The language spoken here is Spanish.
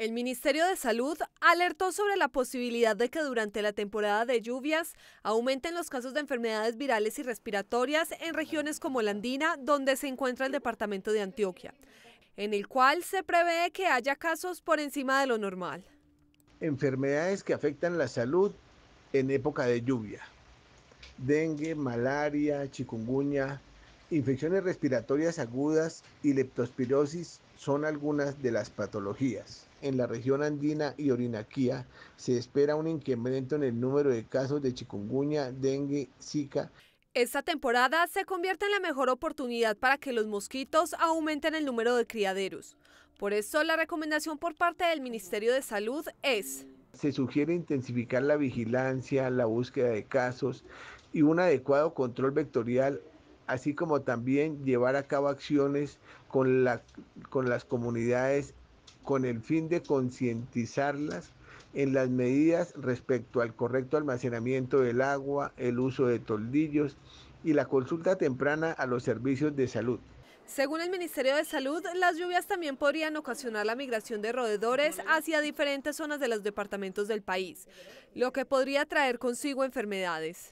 El Ministerio de Salud alertó sobre la posibilidad de que durante la temporada de lluvias aumenten los casos de enfermedades virales y respiratorias en regiones como la Andina, donde se encuentra el departamento de Antioquia, en el cual se prevé que haya casos por encima de lo normal. Enfermedades que afectan la salud en época de lluvia. Dengue, malaria, chikungunya, infecciones respiratorias agudas y leptospirosis son algunas de las patologías en la región andina y Orinaquía se espera un incremento en el número de casos de chikungunya, dengue, zika. Esta temporada se convierte en la mejor oportunidad para que los mosquitos aumenten el número de criaderos. Por eso la recomendación por parte del Ministerio de Salud es... Se sugiere intensificar la vigilancia, la búsqueda de casos y un adecuado control vectorial así como también llevar a cabo acciones con, la, con las comunidades con el fin de concientizarlas en las medidas respecto al correcto almacenamiento del agua, el uso de toldillos y la consulta temprana a los servicios de salud. Según el Ministerio de Salud, las lluvias también podrían ocasionar la migración de roedores hacia diferentes zonas de los departamentos del país, lo que podría traer consigo enfermedades.